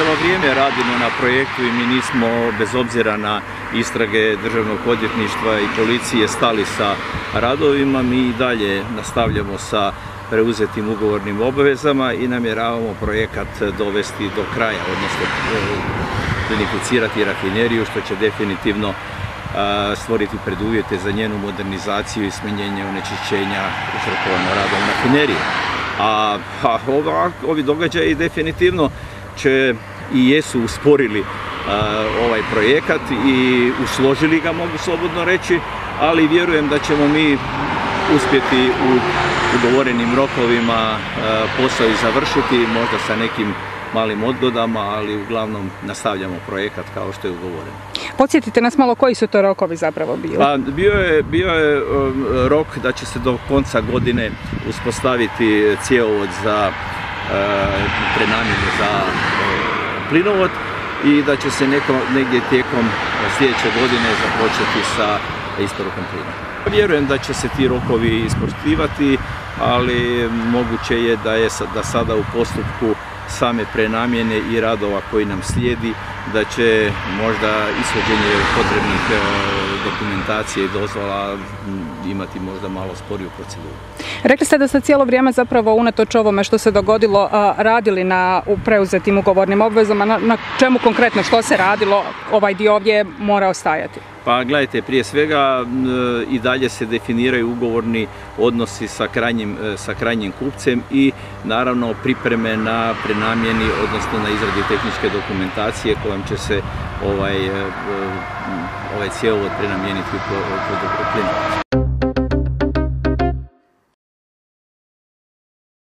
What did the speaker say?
vrijeme radimo na projektu i mi nismo, bez obzira na istrage državnog odvjetništva i policije, stali sa radovima. Mi i dalje nastavljamo sa preuzetim ugovornim obavezama i namjeravamo projekat dovesti do kraja, odnosno plinificirati rafineriju, što će definitivno stvoriti preduvjete za njenu modernizaciju i smanjenje onečišćenja uzrokovano radom rafinerije. A, a ovi događaji definitivno će i jesu usporili ovaj projekat i usložili ga, mogu slobodno reći, ali vjerujem da ćemo mi uspjeti u ugovorenim rokovima posao i završiti, možda sa nekim malim odgodama, ali uglavnom nastavljamo projekat kao što je ugovoreno. Podsjetite nas malo koji su to rokovi zapravo bili? Pa, bio je, bio je um, rok da će se do konca godine uspostaviti cjevovod za prenamjenu za uh, plinovod i da će se neko, negdje tijekom sljedeće godine započeti sa isporukom plina. Vjerujem da će se ti rokovi ispoštivati, ali moguće je da je da sada u postupku same prenamjene i radova koji nam slijedi, da će možda ishođenje potrebnih e, dokumentacije i dozvola imati možda malo sporiju proceduru. Rekli ste da ste cijelo vrijeme zapravo unatoč ovome što se dogodilo radili na preuzetim ugovornim obvezama, na, na čemu konkretno što se radilo, ovaj dio ovdje mora ostajati? Pa gledajte, prije svega i dalje se definiraju ugovorni odnosi sa krajnjim, e, sa krajnjim kupcem i naravno pripreme na prenamjeni, odnosno na izradi tehničke dokumentacije kojom će se ovaj, e, e, ovaj cjevovod prenamijeniti u plinu.